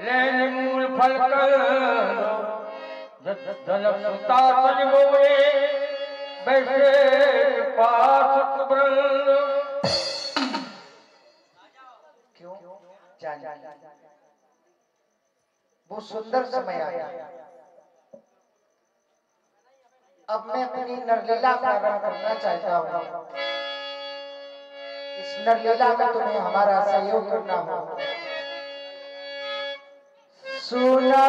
लेन मूल फल कर जल सुता तज मोए बैसे पास कुबरल। क्यों? जान। वो सुंदर समय आया अब मैं अपनी नरलीला का आरंभ करना चाहता हूँ। इस नरलीला में तुम्हें हमारा सहयोग करना होगा। সোনা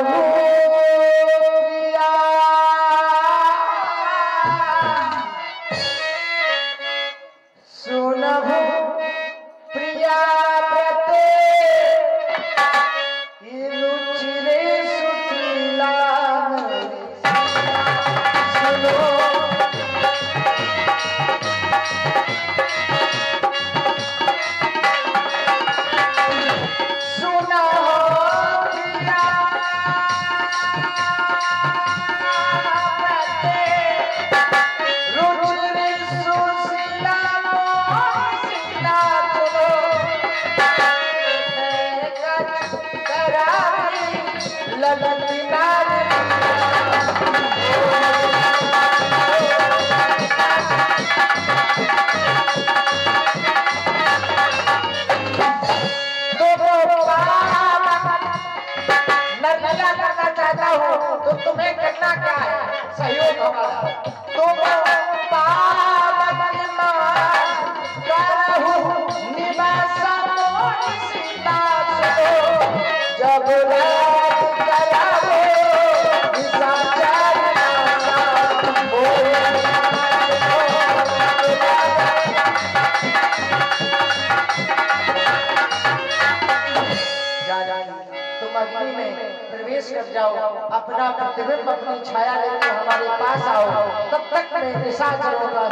तुम अग्नि में प्रवेश कर जाओ, अपना प्रतिबिंब अपनी छाया लेकर हमारे पास आओ। तब तक मैं निशाचरों का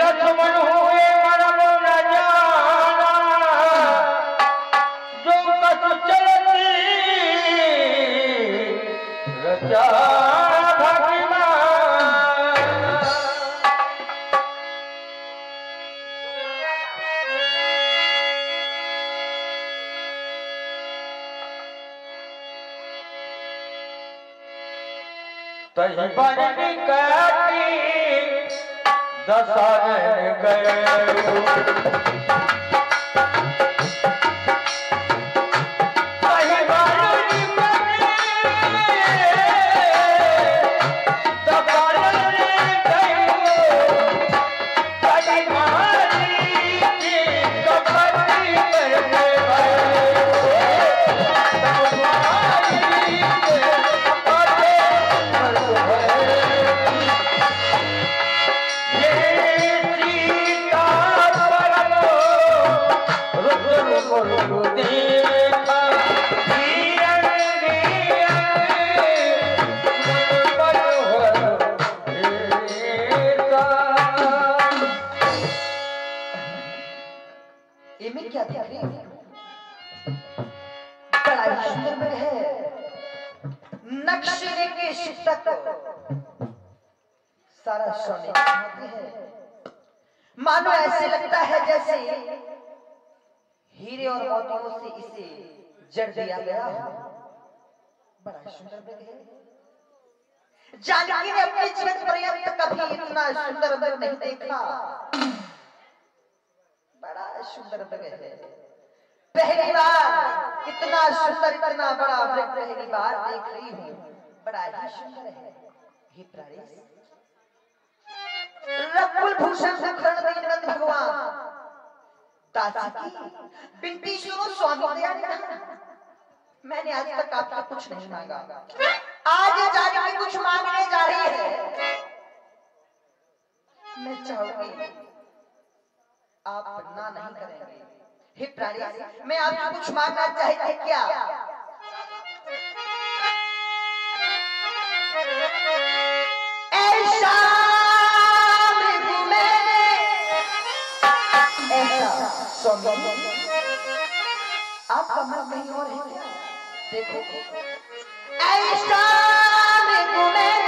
लक्ष्मण हुए मरम दा सुंदर देखा। बड़ा सुंदर पहली बार इतना सुंदर, इतना बड़ा मृग पहली बार देख रही हूँ। बड़ा ही सुंदर है। हे रकुल भूषण मुखरण दीनवंत भगवान। दासी की बिनती सुनो स्वामी दया मैंने आज तक आपसे कुछ नहीं मांगा। आज ये जाने कुछ मांगने जा रही है। मैं चाहूँगी आप ना नहीं करेंगे। हे प्राणी, मैं आपसे कुछ मांगना चाहती क्या? ऐसा आपका मन कहीं और है क्या? देखो। ऐसा में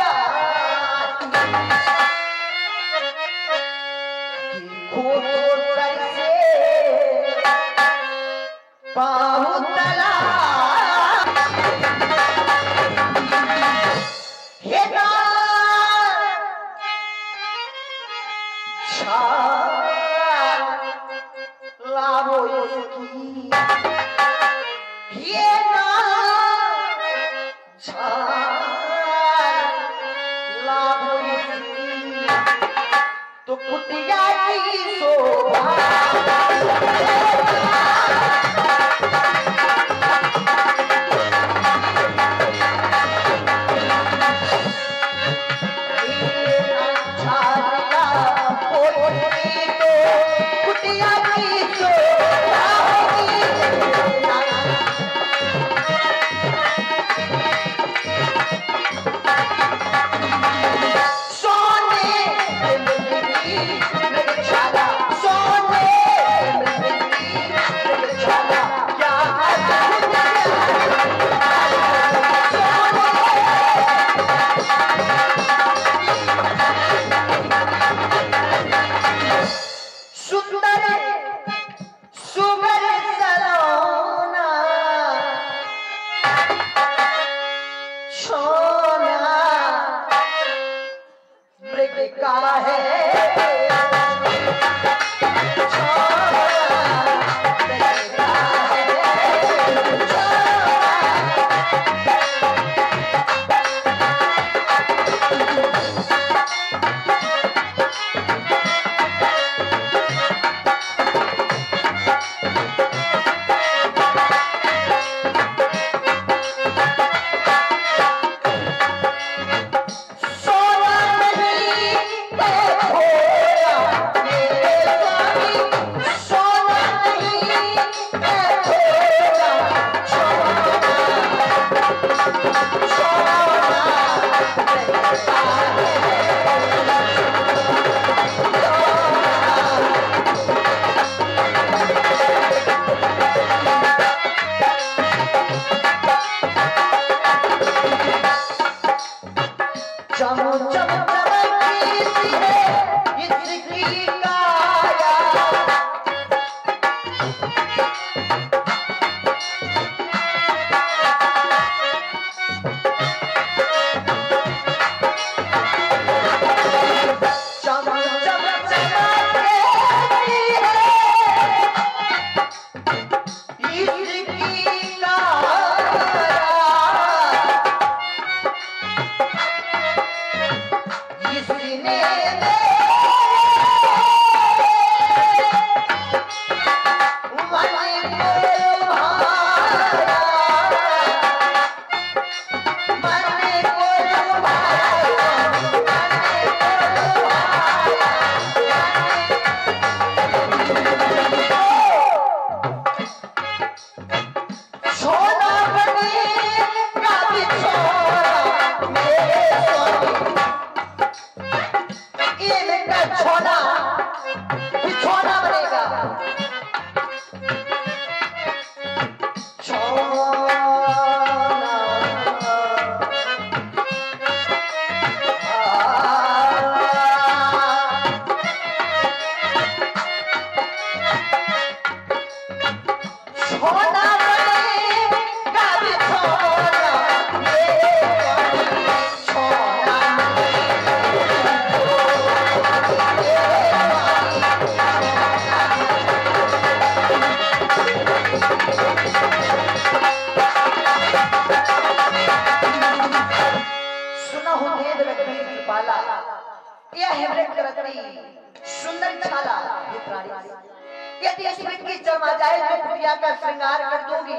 प्रिया का श्रृंगार कर दूँगी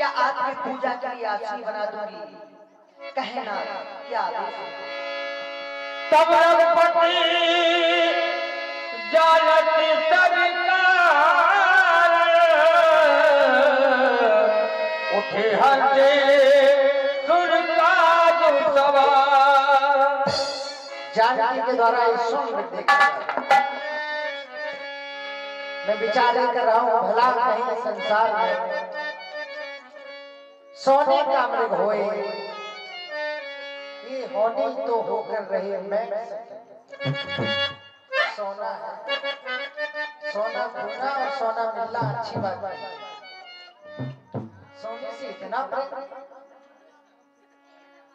या आपकी पूजा के लिए आसनी बना दूँगी। कहना क्या तब रघुपति जानती उठे हंसे सुरताज सवार। जानकी के द्वारा सुन देखा मैं विचार कर रहा हूँ, भला कहीं संसार में सोने का मृग होए। ये होने तो होकर रहे मैं। सोना है। सोना खोना और सोना मिलना अच्छी बात है। सोने से इतना प्रेम।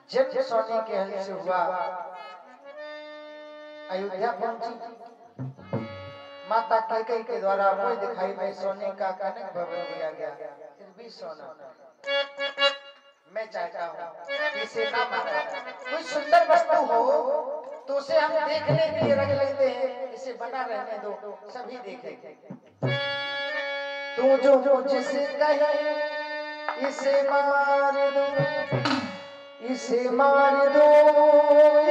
जब सोने के हल से हुआ। अयोध्या पहुँची। माता कैकई के द्वारा मोह दिखाई में सोने का कनक भवन दिया गया। फिर भी सोना। मैं चाहता हूँ इसे ना मारा कोई सुंदर वस्तु हो तो उसे हम देखने के लिए रख लेते हैं। इसे बना रहने दो, सभी देखेंगे। तू जो मुझसे कहे इसे मार दो, इसे मार दो।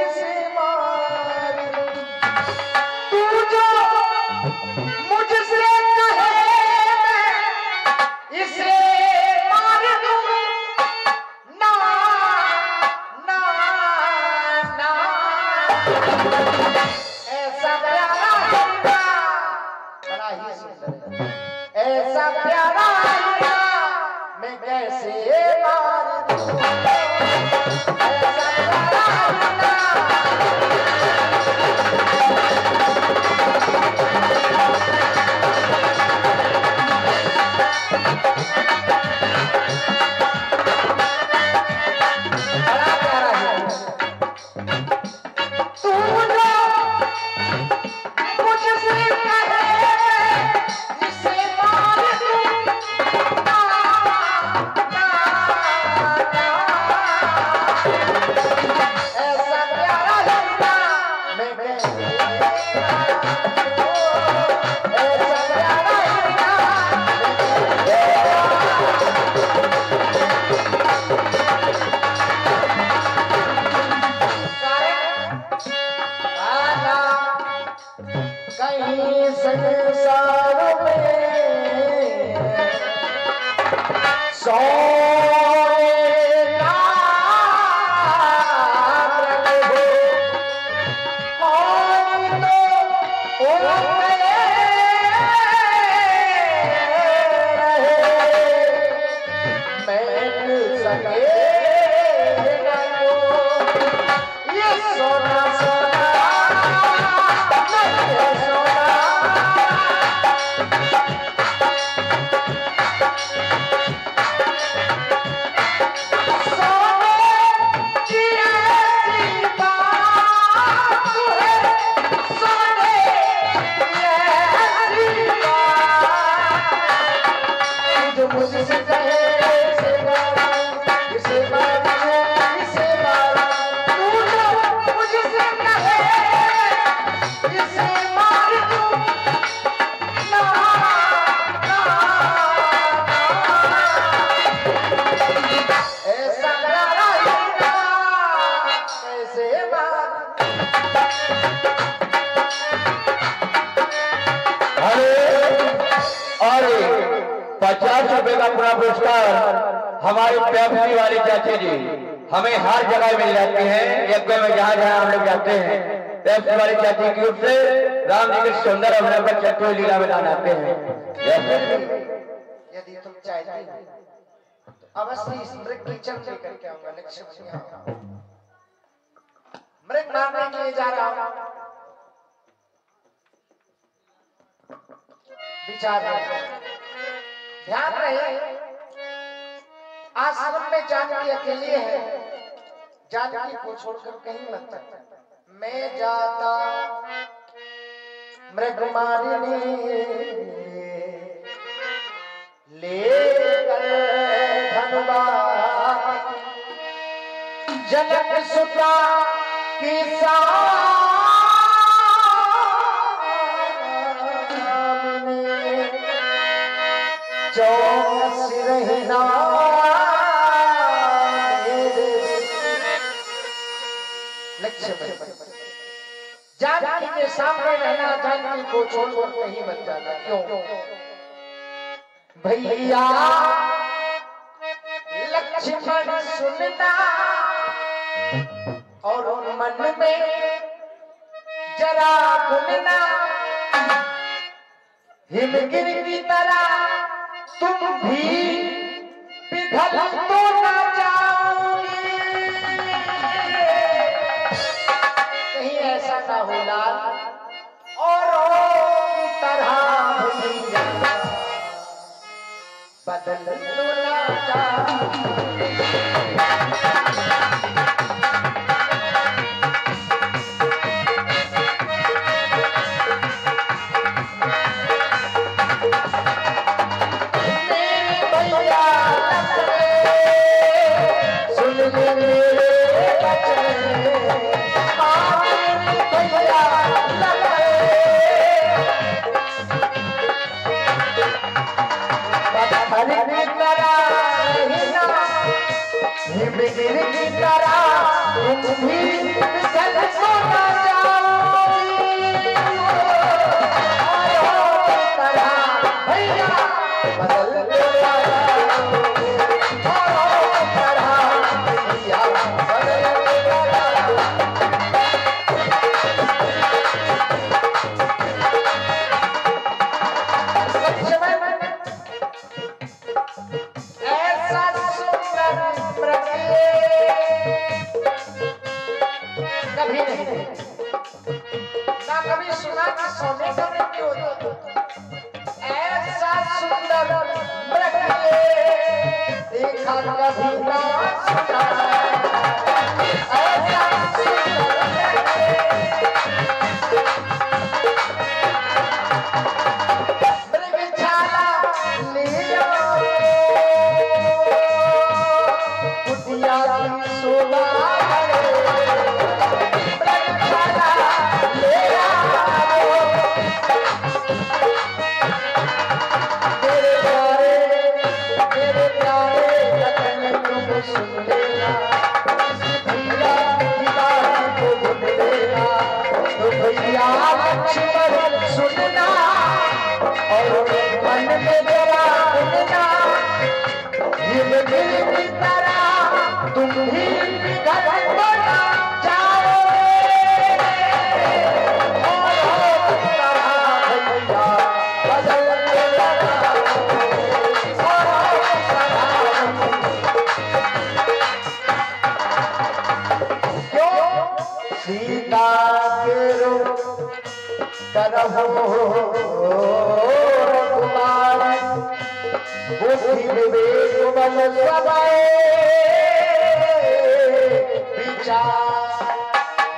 depois de 60 चाचे जी। हमें हर जगह मिल जाते हैं। यज्ञ में जहाँ जहाँ हम लोग जाते हैं पेप्सी वाले चाचे की ओर से राम जी के सुंदर अभिनय पर चट्टो लीला में आते हैं। यदि तुम चाहते हो तो अवश्य इस मृग की चम लेकर के आऊँगा, लक्ष्मण यहाँ। मृग मारने के लिए जा रहा हूँ। विचार ध्यान रहे। आश्रम में जानकी अकेले है जानकी को छोड़कर कहीं मत जाना। मैं जाता मृग मारने धनबाद जनक सुता की सामने चौकस रहना सामने रहना जानकी को छोड़कर नहीं मत जाना क्यों? भैया, लक्ष्मण सुनना और मन में जरा गुनना हिमगिर की तरह तुम भी पिघल तो ना जाऊँगी कहीं ऐसा ना हो लाल। बदल तो ना जाऊँगी हिमगिर की तरह तुम भी चल ना जाओगी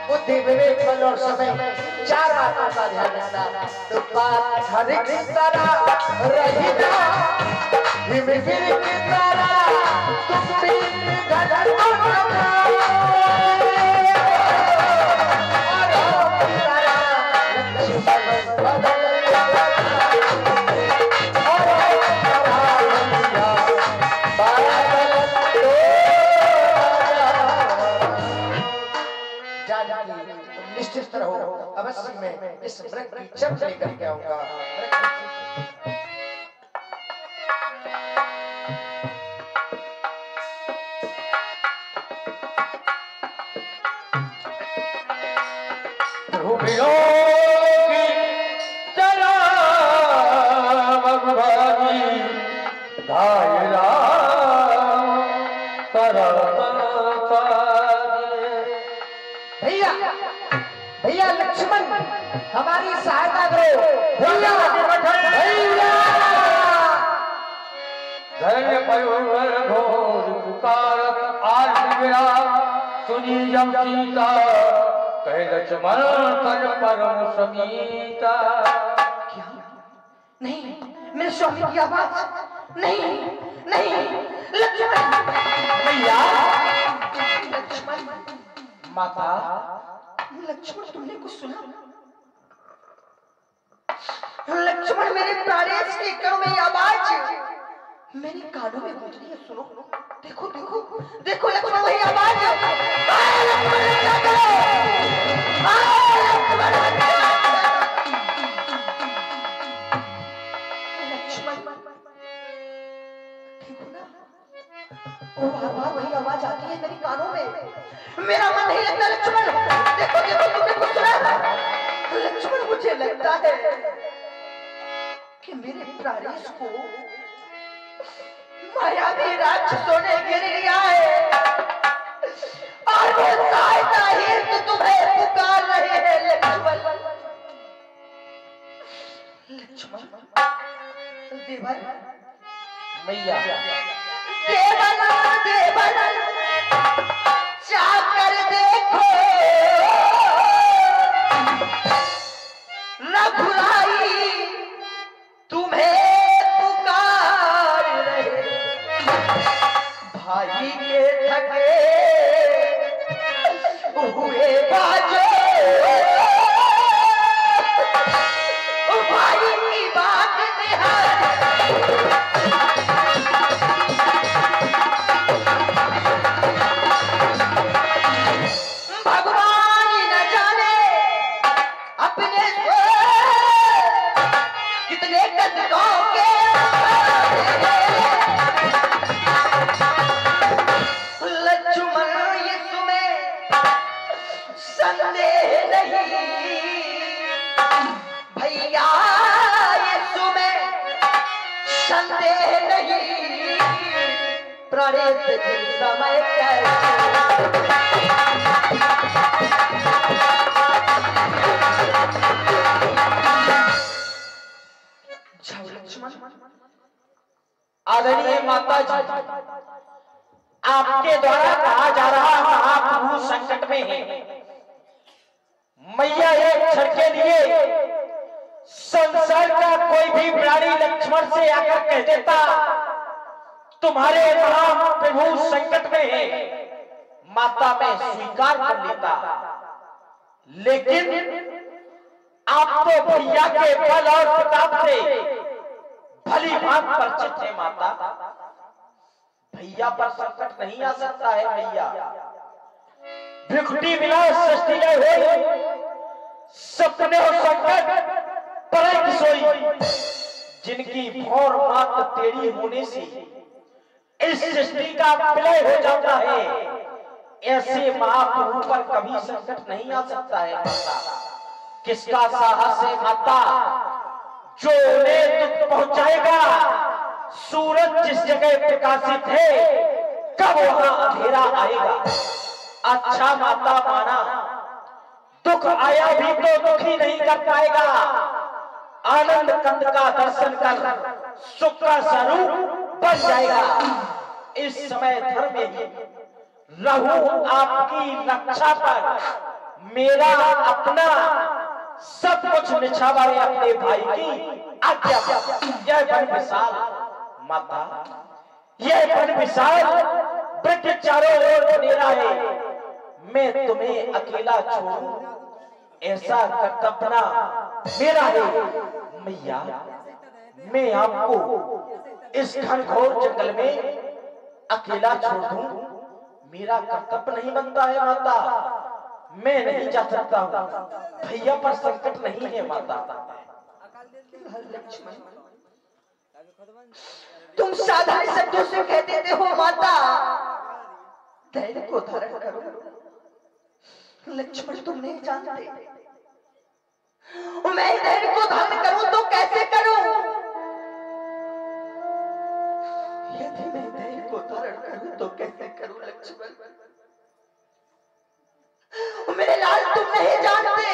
बुद्धि विवेक बल और समय। चार बातों का ध्यान रखना तो पाथर की तरह रहना हिमगिर की तरह तुम भी पिघल तो चप लेकर के आऊँगा धन्य पयोवर घोर पुकारत आज गिरा सुनी जम सीता कह लक्ष्मण कर परम समीता क्या नहीं मेरे स्वामी की आवाज़ नहीं नहीं लक्ष्मण भैया माता लक्ष्मण तुमने कुछ सुना लक्ष्मण मेरे प्राणेश के करो आवाज़ मेरे कानों में गूंज है, सुनो। देखो देखो देखो वही आवाज़ ठीक ना बार वही आवाज़ आती है मेरे कानों में। मेरा मन नहीं लगता लक्ष्मण। देखो देखो तुमने कुछ सुना लक्ष्मण, मुझे लगता है कि मेरे प्राणेश को माया भी राक्षसों ने गिर लिया है। और वो सहायता हेतु तुम्हें पुकार रहे हैं लक्ष्मण। लक्ष्मण देवर मैया। देवर देवन। हुए बाजो आदरणीय आपके द्वारा कहा जा रहा महाप्रभु संकट में है। मैया एक क्षण के लिए संसार का कोई भी प्राणी लक्ष्मण से आकर कह देता तुम्हारे महाप्रभु संकट में है माता में स्वीकार कर लेता। लेकिन आप तो भैया के बल और प्रताप से भली भाग परिचित है माता। भैया पर संकट नहीं आ सकता है भैया। भिखटी विलास सृष्टि हो सपने और संकट पर सोई जिनकी भौर मात तेरी होने से इस सृष्टि का विलय हो जाता है। ऐसे महाप्रभु पर कभी संकट नहीं आ सकता है। किसका साहस है माता? जो उन्हें दुख पहुंचाएगा, सूरज जिस जगह प्रकाशित है, कब वहाँ अंधेरा आएगा? अच्छा माता माना, दुख आया भी तो दुखी नहीं कर पाएगा। आनंद कंद का दर्शन कर, सुख का स्वरूप बन जाएगा। इस समय धर्म में रहूँ आपकी रक्षा पर। मेरा अपना सब कुछ निछावा अपने भाई की आज्ञा यह बन विशाल, माता। यह बन विशाल वृक्ष चारों ओर बनेरा है। मैं तुम्हें अकेला छोड़ूं। ऐसा कर्तव्य मेरा है। मैया, मैं आपको इस घनघोर जंगल में अकेला छोड़ दूँ? मेरा कर्तव्य नहीं बनता है माता। मैं नहीं जा सकता हूँ। भैया पर संकट नहीं है माता। तुम साधारण शब्दों से कह देते हो माता। धैर्य को धारण करो। लक्ष्मण, तुम नहीं जानते। मैं धैर्य को धारण करूँ तो कैसे करूँ? यदि मैं धैर्य को धारण करूँ तो कैसे करूँ लक्ष्मण मेरे लाल तुम नहीं जानते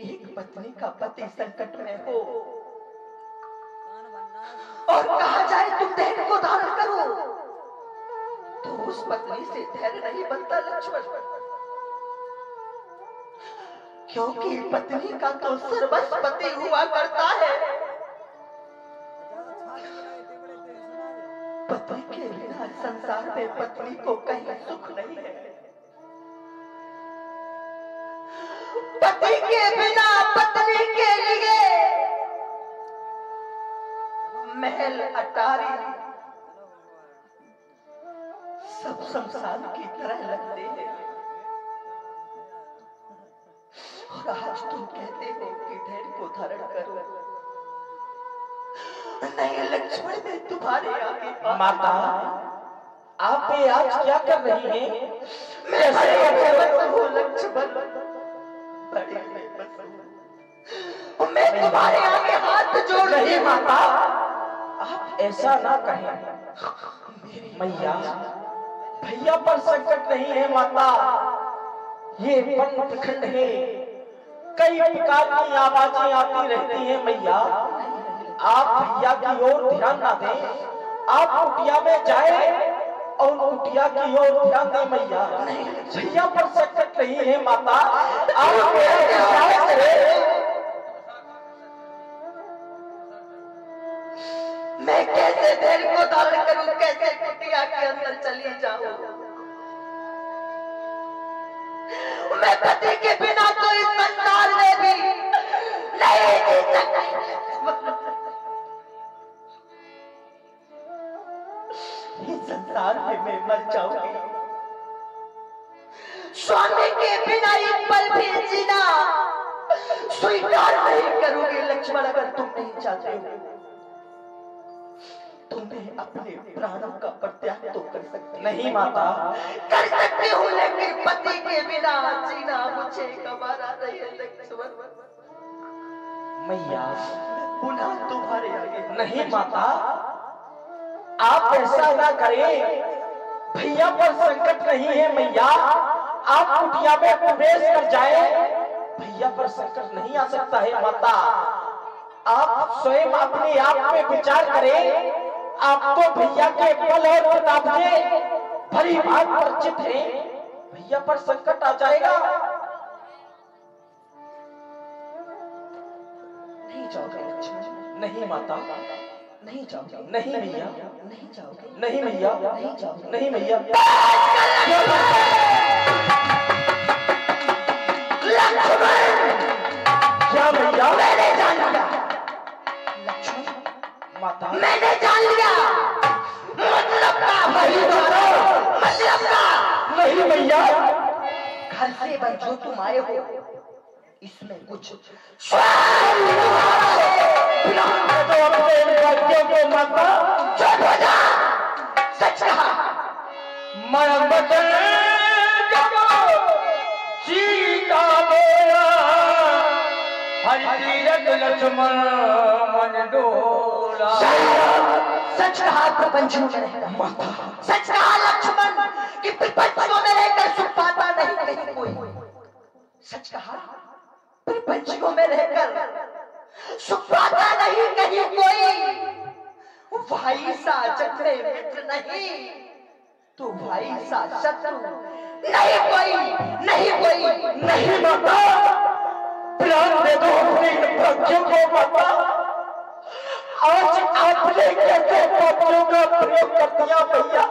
एक पत्नी का पति संकट में हो और कहा जाए तुम धैर्य को धारण करो तो उस पत्नी से धैर्य नहीं बनता लक्ष्मण क्योंकि पत्नी का तो सर्वस्व पति हुआ करता है। पति के बिना संसार में पत्नी को कहीं सुख नहीं है। पति के बिना पत्नी के लिए महल, अटारी, सब संसार की तरह लगते हैं। और आज तुम कहते हो कि धैर्य को धारण करो नहीं लक्ष्मण मैं तुम्हारे आगे माता आप ये आज क्या कर रही हैं? मैं बेबस हूँ। लक्ष्मण बड़े मैं तुम्हारे आगे हाथ जोड़ नहीं माता आप ऐसा ना कहें। मैया भैया पर संकट नहीं है माता। ये वन प्रखंड है। कई प्रकार की आवाज़ें आती रहती हैं मैया। आप भैया की ओर ध्यान ना दें। आप कुटिया में जाए और कुटिया की ओर ध्यान दें मैया भैया, पर संकट नहीं है, माता। आप मैं कैसे देर को धारण करूँ? कैसे कुटिया के अंदर चली जाऊँ? मैं पति के बिना तो इस संसार में भी नहीं जी सकती। संसार में मैं मर जाऊँगी स्वामी के बिना एक पल भी जीना स्वीकार नहीं करूँगी लक्ष्मण अगर तुम नहीं चाहते हो। तुम्हें अपने प्राणों का परित्याग तो कर सकते नहीं माता। कर सकती हूँ लेकिन पति के बिना जीना मुझे गवारा नहीं है लक्ष्मण। मैया पुनः तुम्हारे आगे नहीं माता। आप ऐसा ना करें। भैया, पर संकट नहीं है मैया। आप कुटिया में प्रवेश कर जाए। भैया, पर संकट नहीं आ सकता है माता। आप स्वयं अपने आप में विचार करें। आप तो भैया के बल और प्रताप से भली भाग परिचित हैं। भैया, पर संकट आ जाएगा। नहीं लक्ष्मण नहीं माता। नहीं जाओगे नहीं भैया नहीं जाओगे नहीं भैया नहीं जाओगे नहीं भैया क्या भैया मैंने जान लिया। लक्ष्मण माता। मैंने जान लिया। मतलब का भाई। मतलब का। नहीं भैया घर से बन जो तुम आए हो। इसमें कुछ सच कहा मरण बचन सीता बोला हरि तीरथ लक्ष्मण मन डोला सच प्रपंचों में रहकर सच कहा लक्ष्मण कि प्रपंचों में रहकर सुख पाता नहीं कहीं कोई। सच कहा प्रपंचों में रहकर। सुख पाता नहीं कहीं कोई। भाई सा जगह मित्र नहीं। तू भाई सा शत्रु नहीं कोई नहीं कोई, नहीं माता। प्राण दे दो अपने बच्चों को माता। आज आपने कैसे बच्चों का प्रयोग कर दिया भैया?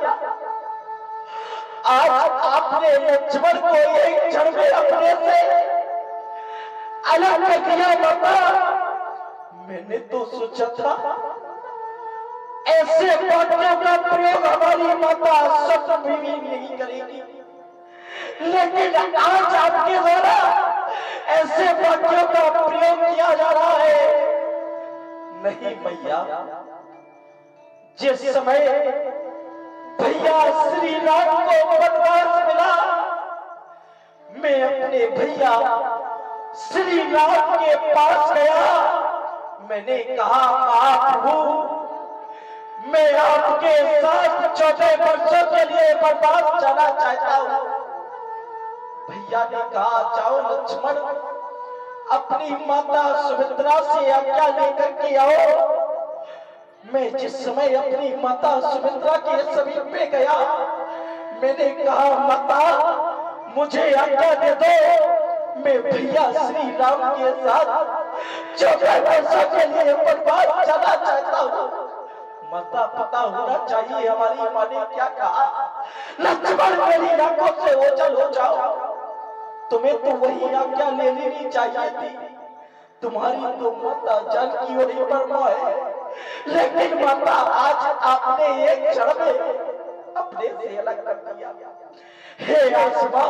आज आपने लक्ष्मण को एक क्षण में अपने से अलग कर दिया माता मैंने तो सोचा था ऐसे बच्चों का प्रयोग हमारी माता सब भी नहीं करेगी। लेकिन आज आपके द्वारा ऐसे वाक्यों का प्रयोग किया जा रहा है। नहीं भैया जिस समय भैया श्री राम को वनवास मिला मैं अपने भैया श्री राम के पास गया। मैंने कहा आप हूँ मैं आपके साथ चौदह वर्षों के लिए बर्बाद जाना चाहता हूँ। भैया ने कहा, जाओ लक्ष्मण, अपनी माता सुभद्रा से आज्ञा लेकर के आओ। मैं जिस समय अपनी माता सुभद्रा के समीप पे गया, मैंने कहा, माता, मुझे आज्ञा दे दो। मैं भैया श्री राम के साथ वर्षों के लिए बर्बाद जाना चाहता हूँ, माता पता होना चाहिए, हमारी माँ ने क्या कहा? लक्ष्मण मेरी आँखों से ओझल हो जाओ। तुम्हें तो वही आज्ञा ले लेनी चाहिए थी। तुम्हारी तो माता जल की वही वर्मा है। लेकिन माता, आज आपने एक क्षण में अपने से अलग कर दिया। हे आसमां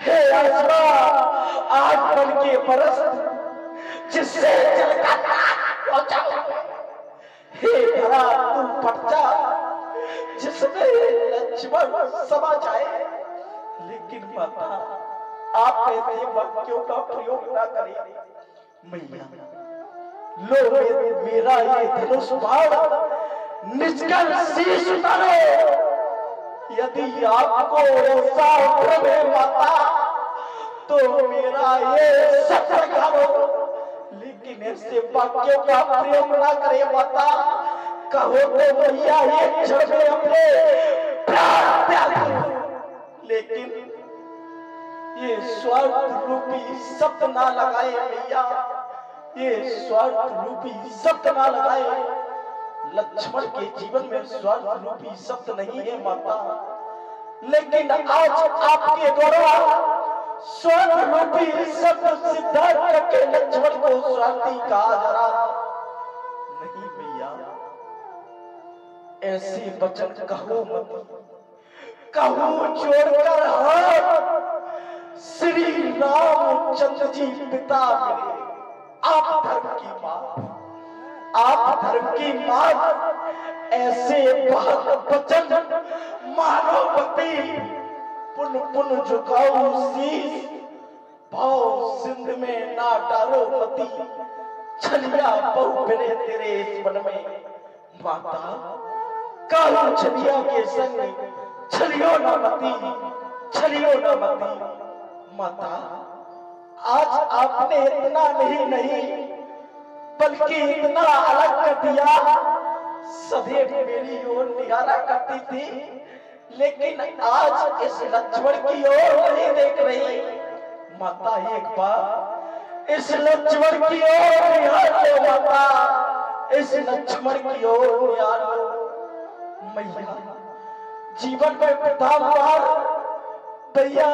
हे आज बन के बरस जिससे हे धरा तू फट जा जिसमें लक्ष्मण समा जाए, लेकिन माता, आप ऐसे वाक्यों का प्रयोग ना करें। मैया लो मेरा ये धनुष बाण निष्कल शीश उतारो यदि आपको ऐसा भ्रम है माता तो मेरा ये सत्य करो। लेकिन ऐसे वाक्यों का प्रयोग ना करे, माता। कहो तो भैया, ये क्षण में अपने प्राण त्याग लेकिन ये स्वार्थ रूपी शब्द ना लगाए, भैया। ये स्वार्थ रूपी शब्द ना लगाए। लक्ष्मण के जीवन में स्वार्थ रूपी शब्द नहीं है माता। लेकिन आज आपके द्वारा स्वार्थ रूपी शब्द सिद्धार्थ के लक्ष्मण को स्वार्थी कहा जा नहीं भैया ऐसे वचन कहो मत। कहो जोड़कर हाथ श्री रामचंद्र जी पिता आप धर्म की माँ आप धर्म की माँ ऐसे बहुत वचन मानवती पुन पुन झुकाओ शीश भाव सिंध में ना डालो मती छलिया बहु फिरे तेरे इस वन में। माता, कालू छलिया के संग छलियो ना मती छलियो ना मती माता, आज आपने इतना नहीं नहीं। बल्कि इतना अलग कर दिया सदैव मेरी ओर निहारा करती थी। लेकिन आज इस लक्ष्मण की ओर नहीं देख रही। माता एक बार इस लक्ष्मण की ओर निहार लो माता इस लक्ष्मण की ओर निहार लो मैया, जीवन में प्रथम बार भैया